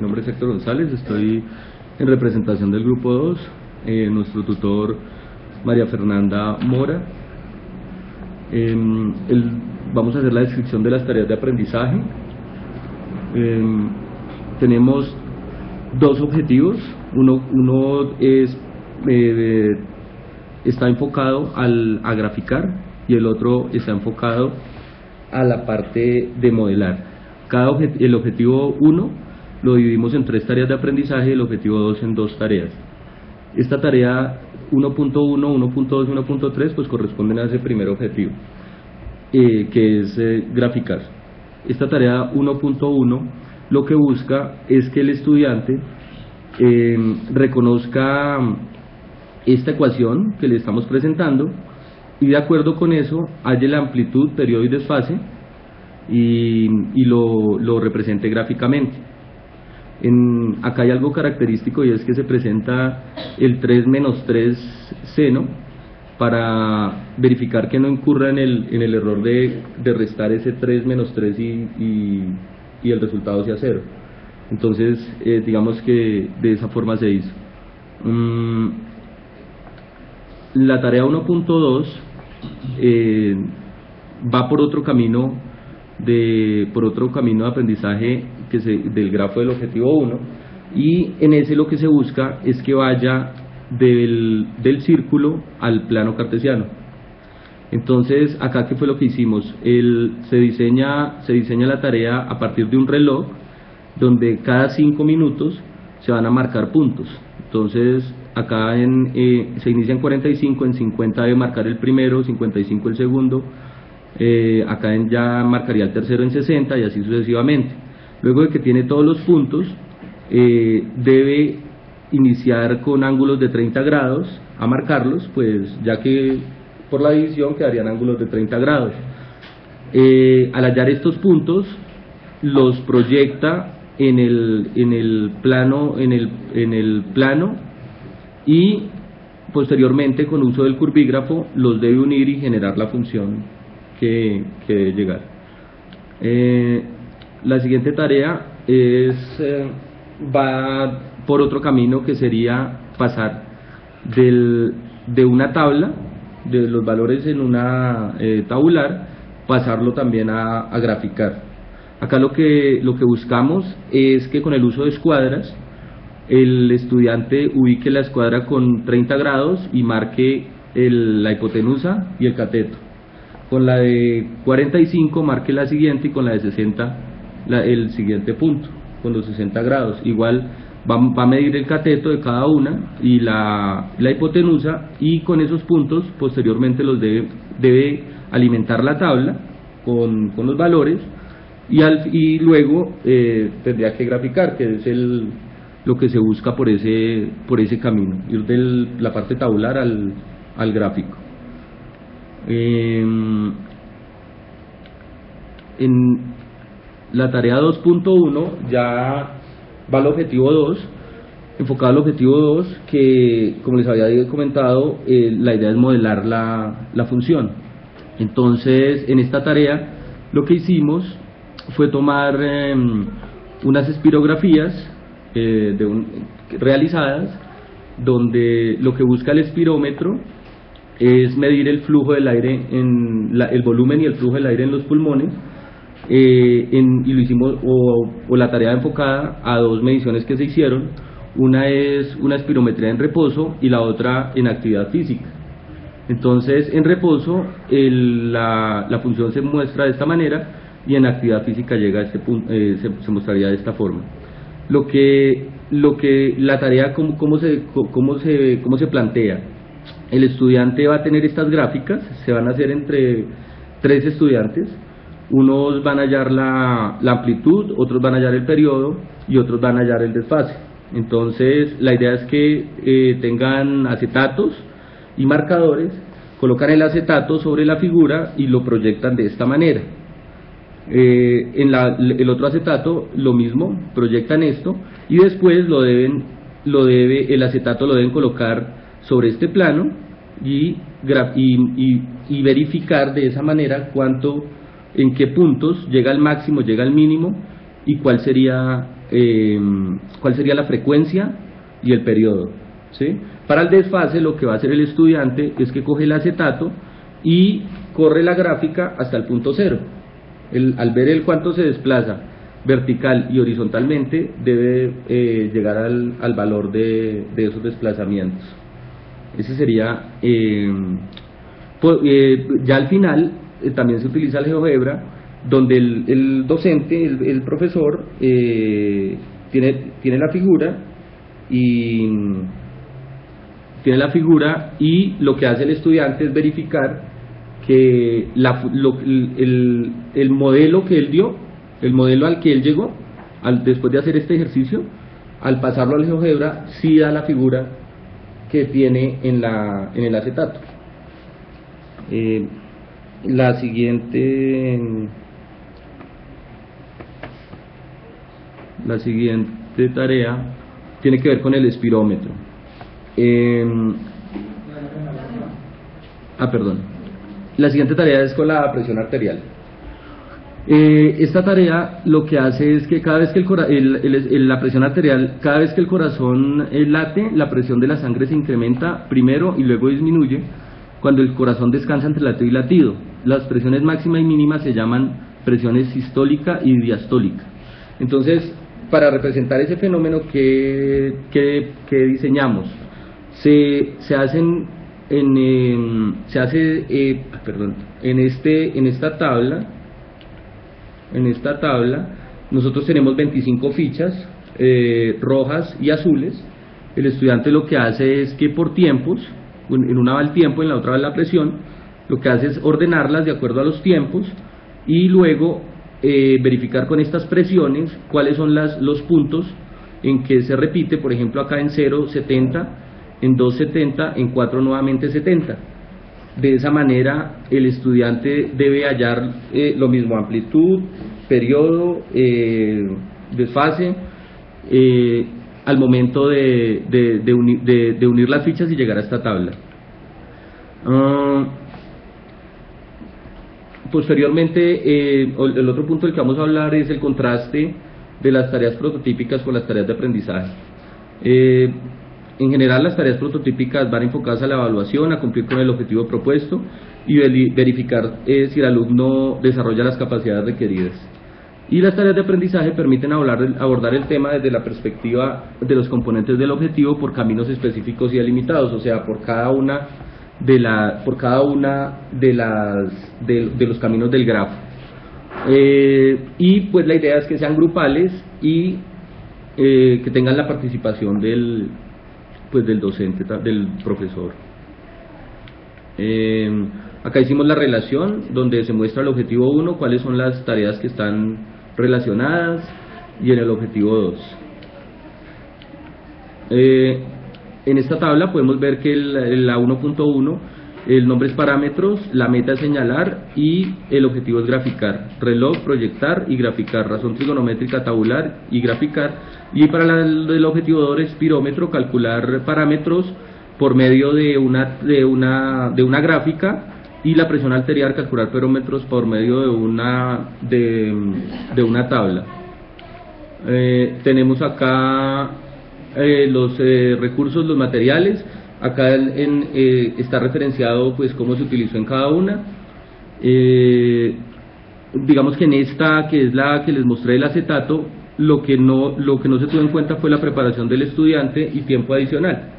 mi nombre es Héctor González, estoy en representación del Grupo 2, eh, nuestro tutor María Fernanda Mora. Em, vamos a hacer la descripción de las tareas de aprendizaje. Em, tenemos dos objetivos, uno, uno es, eh, está enfocado al, a graficar y el otro está enfocado a la parte de modelar. Cada el objetivo 1 lo dividimos en tres tareas de aprendizaje y el objetivo 2 en dos tareas. Esta tarea 1.1, 1.2 y 1.3 pues corresponden a ese primer objetivo, eh, que es eh. Esta tarea 1.1 lo que busca es que el estudiante em, reconozca esta ecuación que le estamos presentando y de acuerdo con eso halle la amplitud, periodo y desfase y, lo, lo, represente gráficamente. Acá hay algo característico y es que se presenta el 3 menos 3 seno para verificar que no incurra en el, en el error de, de restar ese 3 menos 3 y, y, el resultado sea cero. Entonces, eh, digamos que de esa forma se hizo. Mm, la tarea 1.2 eh, va por otro camino de por otro camino de aprendizaje que se, del grafo del objetivo 1 y en ese lo que se busca es que vaya del, del círculo al plano cartesiano. Entonces acá qué fue lo que hicimos El, se diseña se diseña la tarea a partir de un reloj donde cada 5 minutos se van a marcar puntos. Entonces acá en, eh, se inicia en 45, en 50 debe marcar el primero, 55 el segundo, eh, acá en ya marcaría el tercero en 60 y así sucesivamente. Luego de que tiene todos los puntos, eh, debe iniciar con ángulos de 30 grados a marcarlos, pues ya que por la división quedarían ángulos de 30 grados. al hallar estos puntos, los proyecta en el, en el plano, en el, en el plano y posteriormente con uso del curvígrafo los debe unir y generar la función que, debe llegar. Eh, la siguiente tarea es eh, va por otro camino que sería pasar del, de una tabla de los valores en una eh, tabular pasarlo también a, a, graficar acá lo que lo que buscamos es que con el uso de escuadras el estudiante ubique la escuadra con 30 grados y marque la hipotenusa y el cateto. Con la de 45 marque la siguiente y con la de 60 el siguiente punto, con los 60 grados. Igual va, a medir el cateto de cada una y la, hipotenusa y con esos puntos posteriormente los debe, debe alimentar la tabla con, los valores y, al, y luego eh, tendría que graficar, que es el, lo que se busca por ese, por ese camino, ir de la parte tabular al, al gráfico. Em, en la tarea 2.1 ya va al objetivo 2, enfocado al objetivo 2, que como les había comentado, eh, la idea es modelar la, la función. Entonces, en esta tarea lo que hicimos fue tomar em, unas espirografías eh, de realizadas donde lo que busca el espirómetro es medir el flujo del aire, en el volumen y el flujo del aire en los pulmones, eh, y lo hicimos, o, la tarea enfocada a dos mediciones que se hicieron, una es una espirometría en reposo y la otra en actividad física. Entonces, en reposo la, función se muestra de esta manera y en actividad física llega a este punto, eh, se mostraría de esta forma lo que, lo que la tarea, cómo, cómo, se, cómo, se, cómo se plantea. El estudiante va a tener estas gráficas, se van a hacer entre tres estudiantes, unos van a hallar la, la amplitud, otros van a hallar el periodo y otros van a hallar el desfase. Entonces, la idea es que eh, tengan acetatos y marcadores, colocan el acetato sobre la figura y lo proyectan de esta manera. Eh, en el otro acetato lo mismo, proyectan esto y después lo deben, lo debe, el acetato lo deben colocar sobre este plano y, y, y, verificar de esa manera cuánto, en qué puntos llega al máximo, llega al mínimo y cuál sería cuál sería la frecuencia y el periodo. ¿sí? Para el desfase lo que va a hacer el estudiante es que coge el acetato y corre la gráfica hasta el punto cero. El, al ver el cuánto se desplaza vertical y horizontalmente, debe eh, llegar al, al valor de, de, esos desplazamientos. Ese sería, eh, eh, ya al final, también se utiliza el GeoGebra, donde el, docente, el, profesor, tiene, tiene la figura y tiene la figura y lo que hace el estudiante es verificar que la, el, el, modelo que él dio, el modelo al que él llegó, después de hacer este ejercicio, al pasarlo al GeoGebra, sí da la figura que tiene en, la, en el acetato. Eh, la siguiente la siguiente tarea tiene que ver con el espirómetro. Eh, ah, perdón. La siguiente tarea es con la presión arterial. Eh, esta tarea lo que hace es que cada vez que el, la presión arterial, cada vez que el corazón eh, late, la presión de la sangre se incrementa primero y luego disminuye cuando el corazón descansa entre latido y latido. Las presiones máxima y mínima se llaman presiones sistólica y diastólica. Entonces, para representar ese fenómeno que, diseñamos, se, se hacen en, se hace eh, perdón, en este en esta tabla en esta tabla nosotros tenemos 25 fichas eh, rojas y azules el estudiante lo que hace es que por tiempos en una va el tiempo en la otra va la presión lo que hace es ordenarlas de acuerdo a los tiempos y luego eh, verificar con estas presiones cuáles son las, los puntos en que se repite por ejemplo acá en 0, 70 en 270, en 4 nuevamente 70. De esa manera el estudiante debe hallar eh, lo mismo, amplitud, periodo, eh, desfase, eh, al momento de, de, unir las fichas y llegar a esta tabla. Ah, posteriormente, el otro punto del que vamos a hablar es el contraste de las tareas prototípicas con las tareas de aprendizaje. En general, las tareas prototípicas van enfocadas a la evaluación, a cumplir con el objetivo propuesto y verificar eh, si el alumno desarrolla las capacidades requeridas. Y las tareas de aprendizaje permiten abordar, el tema desde la perspectiva de los componentes del objetivo por caminos específicos y delimitados, o sea, por cada una de, la, por cada una de, las, de, los caminos del grafo. Eh, y pues la idea es que sean grupales y eh, que tengan la participación del, pues del docente, del profesor. Eh, acá hicimos la relación donde se muestra el objetivo 1, cuáles son las tareas que están relacionadas y en el objetivo 2. En esta tabla podemos ver que la 1.1 el nombre es parámetros, la meta es señalar y el objetivo es graficar. Reloj, proyectar y graficar. Razón trigonométrica, tabular y graficar. Y para el objetivo 2 es pirómetro, calcular parámetros por medio de una, de una, de una gráfica y la presión arterial, calcular parámetros por medio de una, de, de una tabla. Eh, tenemos acá eh, los eh, recursos, los materiales Acá en, eh, está referenciado pues cómo se utilizó en cada una. Eh, digamos que en esta, que es la que les mostré el acetato, lo que no, lo que no se tuvo en cuenta fue la preparación del estudiante y tiempo adicional.